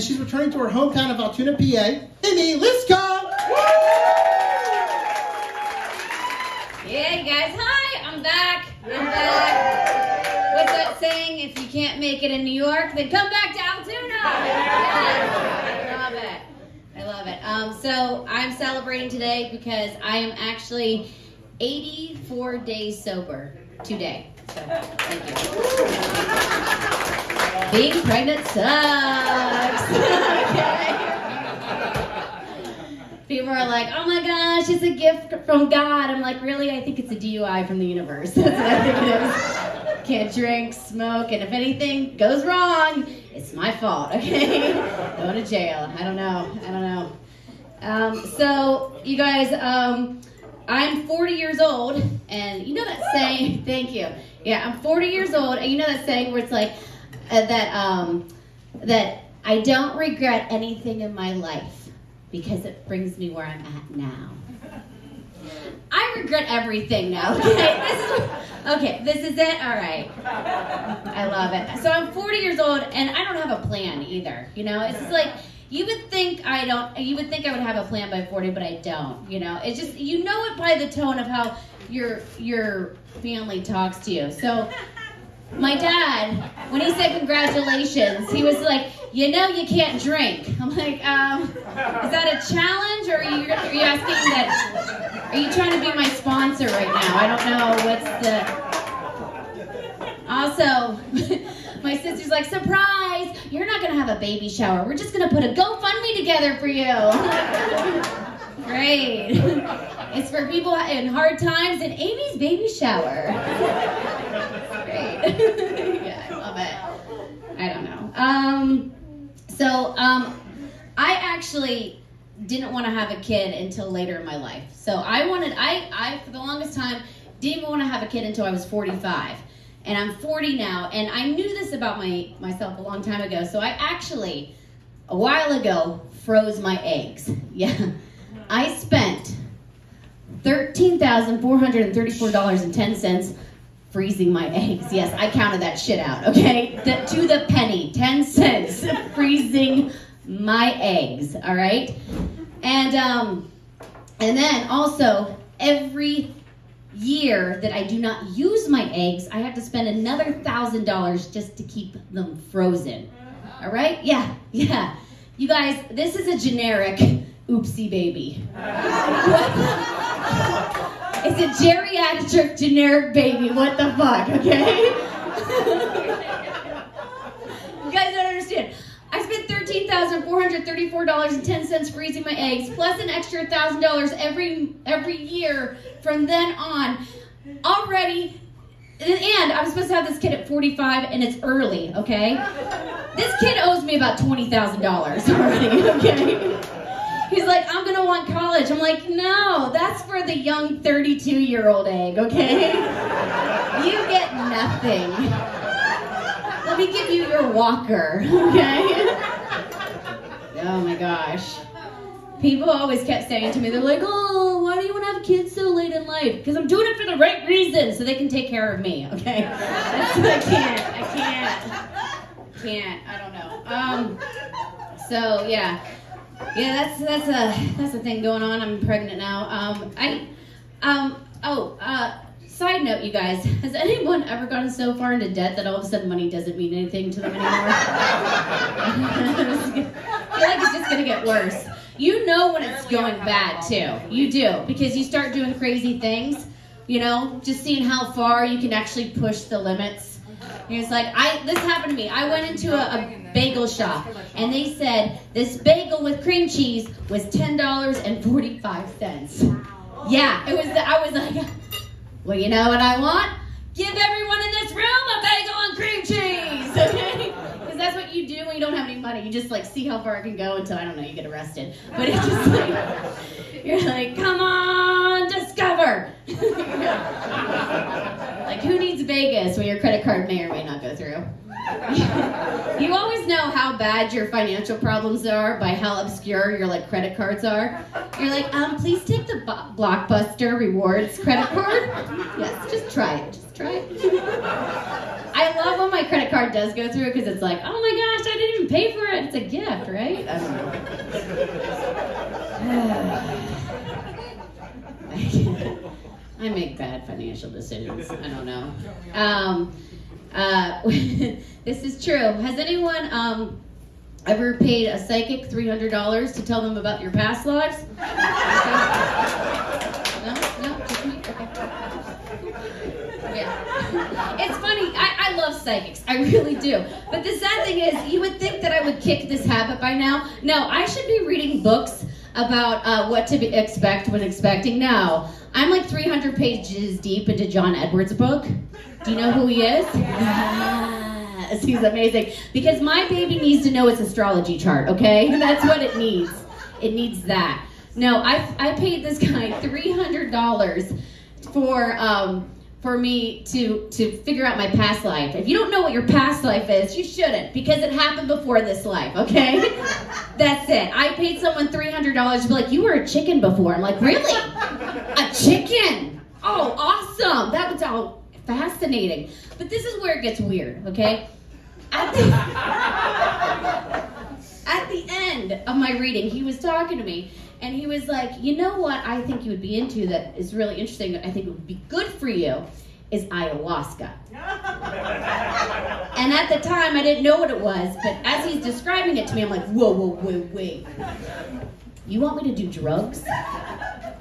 She's returning to her hometown of Altoona, PA. Amy Liszka! Yeah, you guys. Hi, I'm back. I'm back. What's that saying? If you can't make it in New York, then come back to Altoona. Yes. I love it. I love it. Um, so I'm celebrating today because I am actually 84 days sober today. So thank you. Being pregnant sucks. okay. People are like, oh my gosh, it's a gift from God. I'm like, really? I think it's a DUI from the universe. That's what I think it is. Can't drink, smoke, and if anything goes wrong, it's my fault, okay? Go to jail. I don't know. I don't know. Um, so, you guys, um, I'm 40 years old, and you know that saying, thank you. Yeah, I'm 40 years old, and you know that saying where it's like, uh, that, um, that I don't regret anything in my life because it brings me where I'm at now. I regret everything now. Okay, this is, okay, this is it. All right, I love it. So I'm 40 years old, and I don't have a plan either. You know, it's like you would think I don't. You would think I would have a plan by 40, but I don't. You know, it's just you know it by the tone of how your your family talks to you. So my dad, when he said congratulations, he was like, you know you can't drink. I'm like, um, is that a challenge or are you, are you asking that, are you trying to be my sponsor right now? I don't know what's the, also, my sister's like, surprise, you're not going to have a baby shower. We're just going to put a GoFundMe together for you. Great. It's for people in hard times and Amy's baby shower. Yeah, I love it. I don't know. Um, so um, I actually didn't want to have a kid until later in my life. So I wanted, I, I for the longest time, didn't want to have a kid until I was 45. And I'm 40 now, and I knew this about my myself a long time ago. So I actually, a while ago, froze my eggs. Yeah. I spent $13,434.10 freezing my eggs. Yes, I counted that shit out, okay? The, to the penny, 10 cents freezing my eggs, all right? And um and then also every year that I do not use my eggs, I have to spend another $1,000 just to keep them frozen. All right? Yeah. Yeah. You guys, this is a generic oopsie baby. It's a geriatric generic baby. What the fuck, okay? you guys don't understand. I spent $13,434.10 freezing my eggs, plus an extra $1,000 every every year from then on. Already, and I'm supposed to have this kid at 45, and it's early, okay? This kid owes me about $20,000 already, okay? He's like, I'm gonna want college. I'm like, no, that's for the young 32 year old egg, okay? You get nothing. Let me give you your walker, okay? Oh my gosh. People always kept saying to me, they're like, oh, why do you want to have kids so late in life? Because I'm doing it for the right reason, so they can take care of me, okay? That's, I can't, I can't, can't, I don't know. Um, so, yeah. Yeah, that's that's a that's a thing going on. I'm pregnant now. Um, I, um, oh, uh, side note, you guys, has anyone ever gotten so far into debt that all of a sudden money doesn't mean anything to them anymore? I feel like it's just gonna get worse. You know when it's going bad too. You do because you start doing crazy things. You know, just seeing how far you can actually push the limits. He was like, I this happened to me. I went into a, a bagel shop and they said this bagel with cream cheese was ten dollars and forty five cents. Yeah, it was. I was like, well, you know what I want? Give everyone in this room a bagel and cream cheese, okay? Because that's what you do when you don't have any money. You just like see how far it can go until I don't know you get arrested. But it's just like you're like, come on, discover. like who needs Vegas when your credit card may or may not go through? you always know how bad your financial problems are by how obscure your like credit cards are. You're like, um, please take the Blockbuster rewards credit card. Yes, just try it. Just try it. I I love when my credit card does go through because it's like, oh my gosh, I didn't even pay for it. It's a gift, right? I don't know. I make bad financial decisions. I don't know. Um, uh, this is true. Has anyone um, ever paid a psychic $300 to tell them about your past lives? No? No? Just me? Okay. Yeah. It's funny. I, I love psychics. I really do. But the sad thing is, you would think that I would kick this habit by now. No, I should be reading books about uh, what to be, expect when expecting. No, I'm like 300 pages deep into John Edwards' book. Do you know who he is? He's amazing. Because my baby needs to know its astrology chart, okay? That's what it needs. It needs that. No, I, I paid this guy $300 for um, for me to to figure out my past life. If you don't know what your past life is, you shouldn't because it happened before this life, okay? That's it. I paid someone $300 to be like, "You were a chicken before." I'm like, "Really? A chicken? Oh, awesome. That was all fascinating." But this is where it gets weird, okay? At the, at the end of my reading, he was talking to me and he was like, You know what I think you would be into that is really interesting, that I think would be good for you is ayahuasca. and at the time, I didn't know what it was, but as he's describing it to me, I'm like, Whoa, whoa, wait, wait. You want me to do drugs?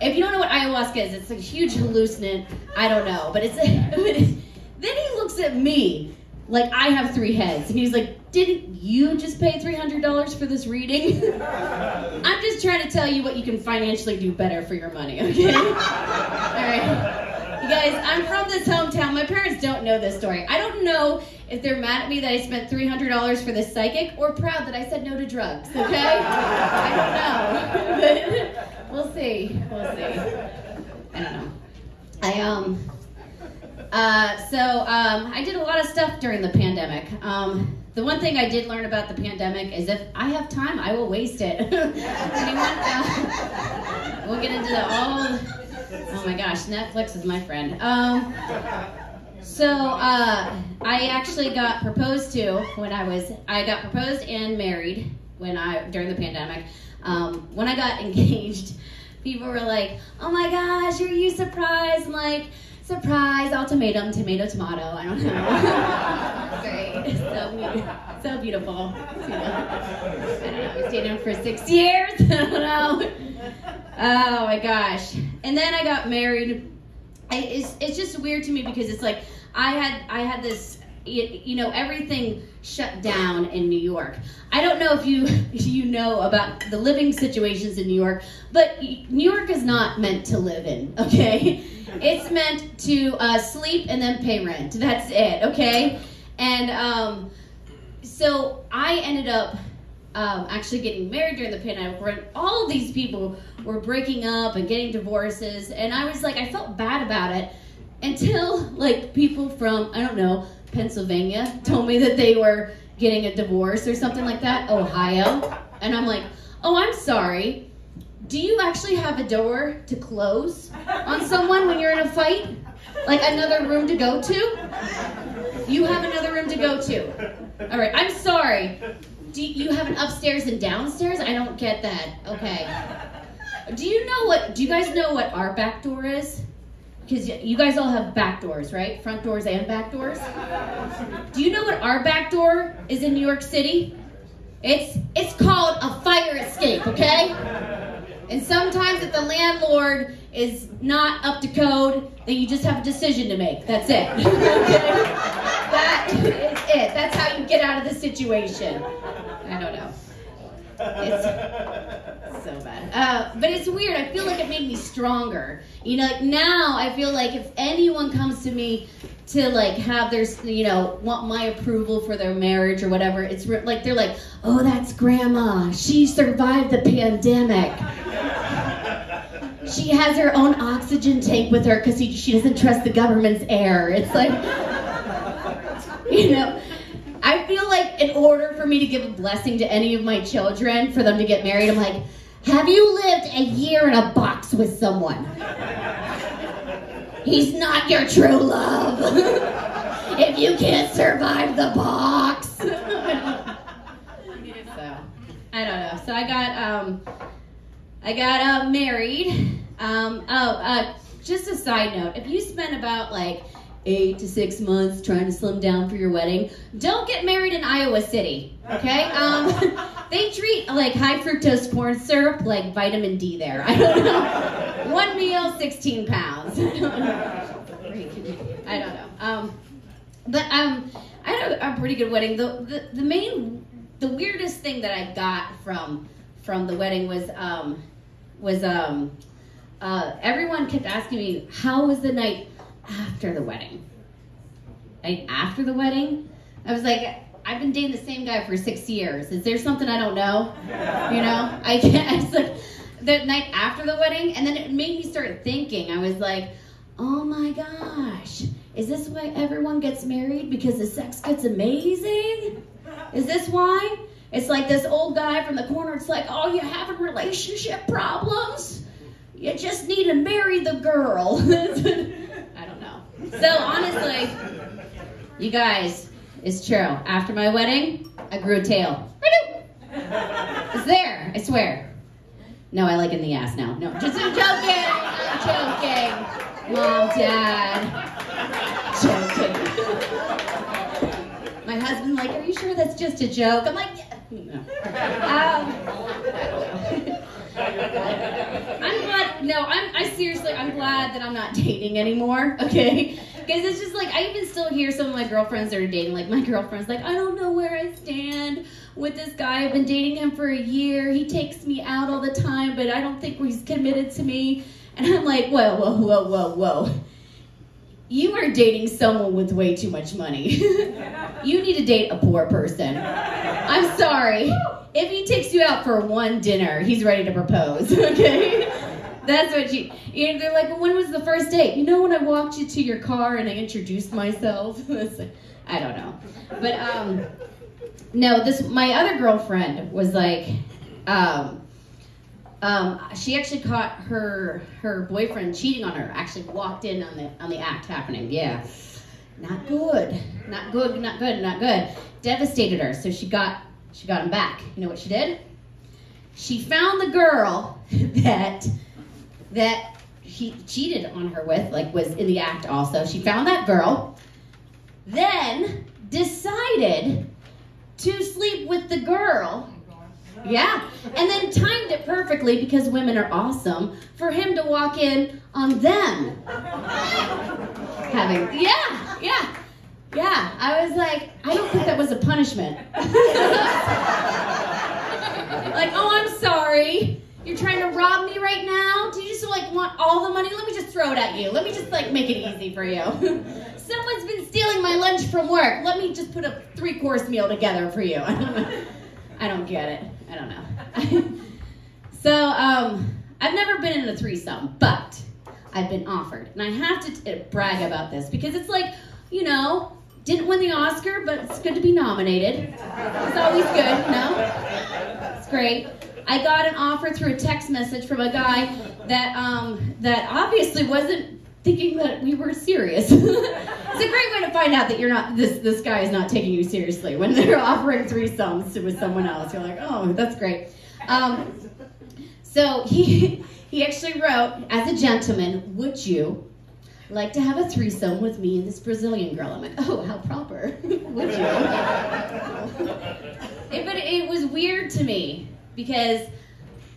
If you don't know what ayahuasca is, it's a huge hallucinant. I don't know, but it's. A, then he looks at me like I have three heads. And he's like, Didn't you just pay $300 for this reading? I'm just trying to tell you what you can financially do better for your money, okay? All right. You guys, I'm from this hometown. My parents don't know this story. I don't know if they're mad at me that I spent $300 for this psychic or proud that I said no to drugs, okay? I don't know. but we'll see. We'll see. I don't know. I, um, uh, so um, I did a lot of stuff during the pandemic. Um, the one thing I did learn about the pandemic is if I have time, I will waste it. Anyone? Uh, we'll get into all. Oh my gosh, Netflix is my friend. Um, so uh, I actually got proposed to when I was. I got proposed and married when I during the pandemic. Um, when I got engaged, people were like, "Oh my gosh, are you surprised?" I'm like surprise, ultimatum, tomato, tomato. I don't know. Great. So, so beautiful. You know, I don't know. We stayed in for six years. I don't know. Oh my gosh. And then I got married. I, it's, it's just weird to me because it's like I had I had this you know everything shut down in New York. I don't know if you you know about the living situations in New York, but New York is not meant to live in. Okay, it's meant to uh, sleep and then pay rent. That's it. Okay, and um, so I ended up. Um, actually getting married during the pandemic when all these people were breaking up and getting divorces and i was like i felt bad about it until like people from i don't know Pennsylvania told me that they were getting a divorce or something like that, Ohio. And I'm like, oh, I'm sorry. Do you actually have a door to close on someone when you're in a fight? Like another room to go to? You have another room to go to. All right, I'm sorry. Do you have an upstairs and downstairs? I don't get that. Okay. Do you know what, do you guys know what our back door is? Because you guys all have back doors, right? Front doors and back doors. Do you know what our back door is in New York City? It's it's called a fire escape, okay? And sometimes if the landlord is not up to code, then you just have a decision to make. That's it. That is it. That's how you get out of the situation. I don't know. It's. Uh, but it's weird. I feel like it made me stronger. You know, like now I feel like if anyone comes to me to like have their, you know, want my approval for their marriage or whatever, it's re- like they're like, oh, that's grandma. She survived the pandemic. She has her own oxygen tank with her because she doesn't trust the government's air. It's like, you know, I feel like in order for me to give a blessing to any of my children, for them to get married, I'm like, have you lived a year in a box with someone? He's not your true love. if you can't survive the box. so I don't know. So I got um, I got uh, married. Um, oh, uh, just a side note: if you spend about like eight to six months trying to slim down for your wedding, don't get married in Iowa City. Okay? Um, they treat like high fructose corn syrup like vitamin D there. I don't know. One meal, 16 pounds. I don't know. I don't know. Um, but um, I had a, a pretty good wedding. The, the the main, the weirdest thing that I got from from the wedding was um, was um, uh, everyone kept asking me how was the night after the wedding. Like after the wedding, I was like, I've been dating the same guy for six years. Is there something I don't know? You know, I can't. Like the night after the wedding, and then it made me start thinking. I was like, oh my gosh, is this why everyone gets married? Because the sex gets amazing? Is this why? It's like this old guy from the corner. It's like, oh, you're having relationship problems? You just need to marry the girl. I don't know. So honestly, you guys, it's true. After my wedding, I grew a tail. It's there, I swear. No, I like in the ass now. No, just I'm joking. I'm joking. Mom, dad. Joking. My husband, like, are you sure that's just a joke? I'm like, yeah. no. Um, I'm. No, I'm. I seriously, I'm glad that I'm not dating anymore. Okay, because it's just like I even still hear some of my girlfriends that are dating. Like my girlfriend's like, I don't know where I stand with this guy. I've been dating him for a year. He takes me out all the time, but I don't think he's committed to me. And I'm like, whoa, whoa, whoa, whoa, whoa. You are dating someone with way too much money. you need to date a poor person. I'm sorry if he takes you out for one dinner, he's ready to propose. Okay. That's what you. They're like, well, when was the first date? You know, when I walked you to your car and I introduced myself. I don't know, but um, no. This my other girlfriend was like, um, um, she actually caught her her boyfriend cheating on her. Actually, walked in on the on the act happening. Yeah, not good, not good, not good, not good. Devastated her. So she got she got him back. You know what she did? She found the girl that that he cheated on her with, like was in the act also. She found that girl, then decided to sleep with the girl. Yeah. And then timed it perfectly because women are awesome for him to walk in on them. Having yeah, yeah. Yeah, I was like, I don't think that was a punishment. like, oh, I'm sorry. You're trying to rob me right now? Do you just like want all the money? Let me just throw it at you. Let me just like make it easy for you. Someone's been stealing my lunch from work. Let me just put a three course meal together for you. I don't know. I don't get it. I don't know. so, um, I've never been in a threesome, but I've been offered. And I have to t- brag about this because it's like, you know, didn't win the Oscar, but it's good to be nominated. It's always good, know? It's great. I got an offer through a text message from a guy that um, that obviously wasn't thinking that we were serious. it's a great way to find out that you're not this this guy is not taking you seriously when they're offering threesomes with someone else. You're like, oh, that's great. Um, so he he actually wrote, as a gentleman, would you like to have a threesome with me and this Brazilian girl. I'm like, oh, how proper. Would you? it, but it was weird to me because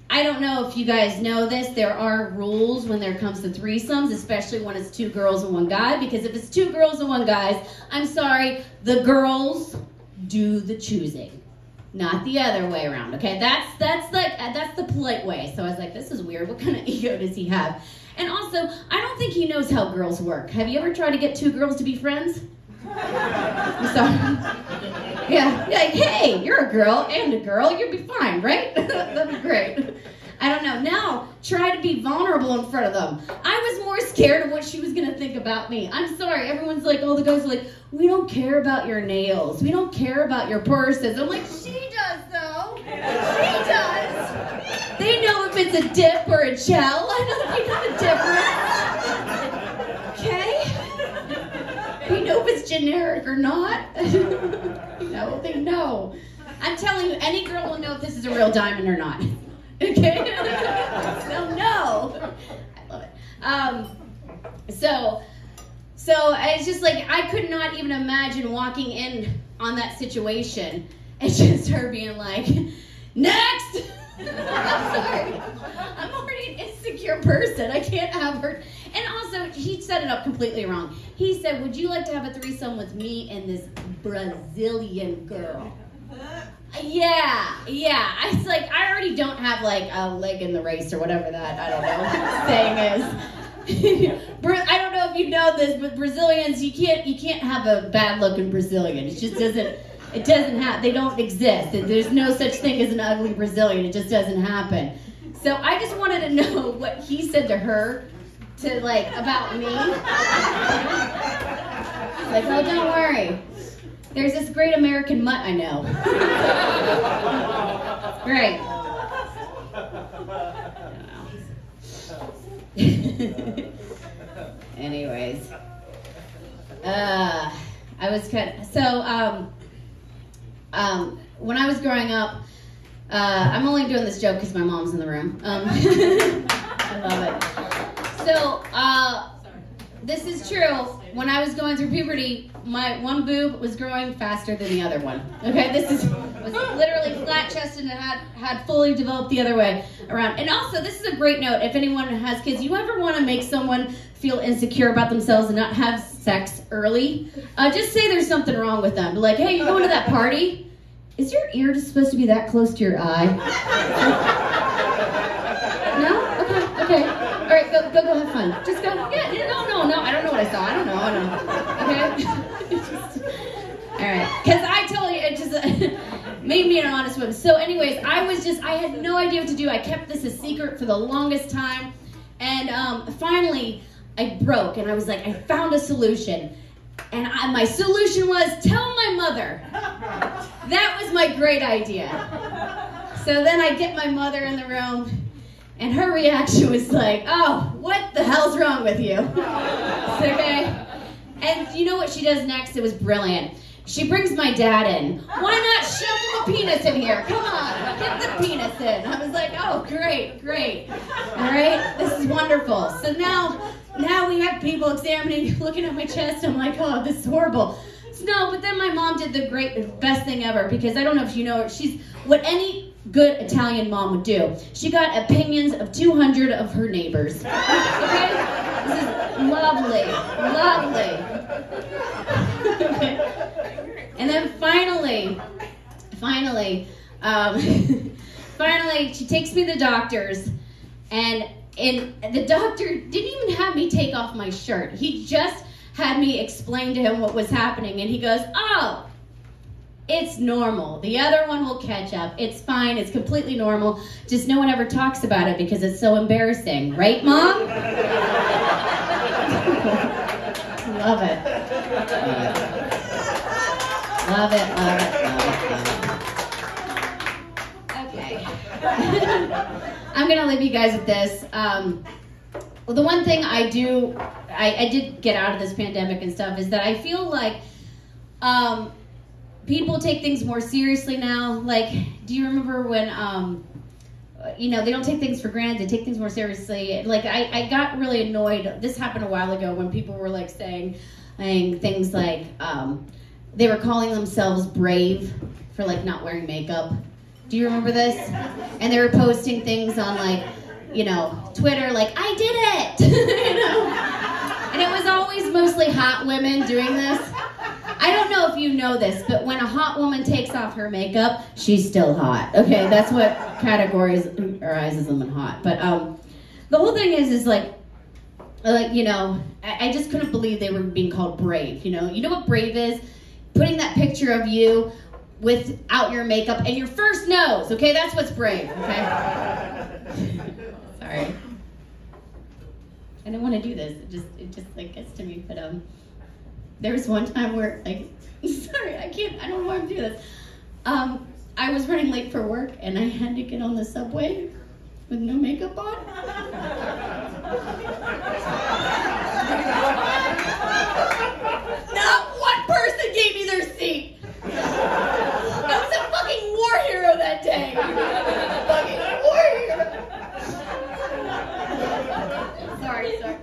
I don't know if you guys know this. There are rules when there comes to threesomes, especially when it's two girls and one guy. Because if it's two girls and one guy, I'm sorry, the girls do the choosing not the other way around okay that's that's like that's the polite way so i was like this is weird what kind of ego does he have and also, I don't think he knows how girls work. Have you ever tried to get two girls to be friends? I'm sorry. Yeah, like, hey, you're a girl and a girl, you'd be fine, right? That'd be great. I don't know. Now, try to be vulnerable in front of them. I was more scared of what she was going to think about me. I'm sorry. Everyone's like, all the guys are like, we don't care about your nails. We don't care about your purses. I'm like, she does, though. She does. They know if it's a dip or a gel. I know they know the difference. We know if it's generic or not? no, they know. I'm telling you, any girl will know if this is a real diamond or not. Okay? so no. I love it. Um, so, so it's just like I could not even imagine walking in on that situation and just her being like, next. I'm sorry. I'm person. I can't have her. And also, he set it up completely wrong. He said, Would you like to have a threesome with me and this Brazilian girl? Yeah, yeah. I was like, I already don't have like a leg in the race or whatever that I don't know saying is. I don't know if you know this, but Brazilians, you can't you can't have a bad looking Brazilian. It just doesn't it doesn't have they don't exist. There's no such thing as an ugly Brazilian. It just doesn't happen. So I just wanted to know what he said to her to like about me. like, oh don't worry. There's this great American mutt I know. right. Anyways. Uh, I was kind of, so um, um, when I was growing up, uh, I'm only doing this joke because my mom's in the room. Um, I love it. So, uh, this is true. When I was going through puberty, my one boob was growing faster than the other one. Okay, this is was literally flat chested and had had fully developed the other way around. And also, this is a great note. If anyone has kids, you ever want to make someone feel insecure about themselves and not have sex early, uh, just say there's something wrong with them. Like, hey, you're going to that party. Is your ear just supposed to be that close to your eye? no? Okay, okay. All right, go, go, go have fun. Just go. Yeah, no, no, no. I don't know what I saw. I don't know. I don't know. Okay? just, all right. Because I totally, it just made me an honest woman. So, anyways, I was just, I had no idea what to do. I kept this a secret for the longest time. And um, finally, I broke and I was like, I found a solution. And I, my solution was tell my mother. That was my great idea. So then I get my mother in the room, and her reaction was like, oh, what the hell's wrong with you? okay? And you know what she does next? It was brilliant. She brings my dad in. Why not shove the penis in here? Come on, get the penis in. I was like, oh, great, great. All right, this is wonderful. So now, now we have people examining, looking at my chest. I'm like, oh, this is horrible. No, but then my mom did the great, best thing ever because I don't know if you know her. She's what any good Italian mom would do. She got opinions of 200 of her neighbors. Okay? This is lovely, lovely. okay. And then finally, finally, um, finally, she takes me to the doctor's, and and the doctor didn't even have me take off my shirt. He just had me explain to him what was happening, and he goes, "Oh, it's normal. The other one will catch up. It's fine. It's completely normal. Just no one ever talks about it because it's so embarrassing. Right, Mom? love it. Love it, love it, I'm to leave you guys with this. Um, well, the one thing I do, I, I did get out of this pandemic and stuff, is that I feel like um, people take things more seriously now. Like, do you remember when, um, you know, they don't take things for granted. They take things more seriously. Like, I, I got really annoyed. This happened a while ago when people were like saying, saying things like um, they were calling themselves brave for like not wearing makeup. Do you remember this? And they were posting things on like, you know, Twitter, like, I did it! you know? And it was always mostly hot women doing this. I don't know if you know this, but when a hot woman takes off her makeup, she's still hot. Okay, that's what categorizes them in hot. But um, the whole thing is, is like, like you know, I, I just couldn't believe they were being called brave. You know, you know what brave is? Putting that picture of you without your makeup and your first nose. Okay, that's what's brave. Okay. Sorry. I didn't want to do this. It just, it just like gets to me. But um there was one time where like sorry i can't i don't want to i'm this um i was running late for work and i had to get on the subway with no makeup on not one person gave me their seat. I was a fucking war fucking sorry, sorry.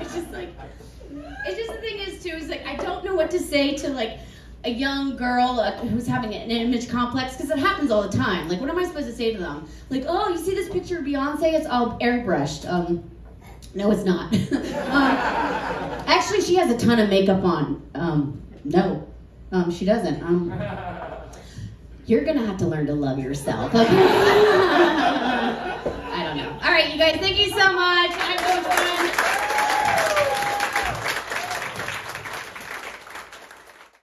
It's just like, it's just the thing is too is like I don't know what to say to like a young girl uh, who's having an image complex because it happens all the time. Like, what am I supposed to say to them? Like, oh, you see this picture of Beyonce? It's all airbrushed. Um, no, it's not. um, actually, she has a ton of makeup on. Um, no, um, she doesn't. Um, you're gonna have to learn to love yourself. Okay? I don't know. All right, you guys. Thank you so much.